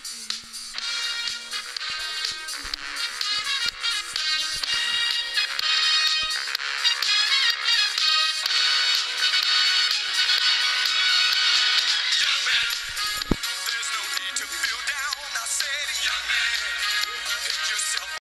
Mm-hmm.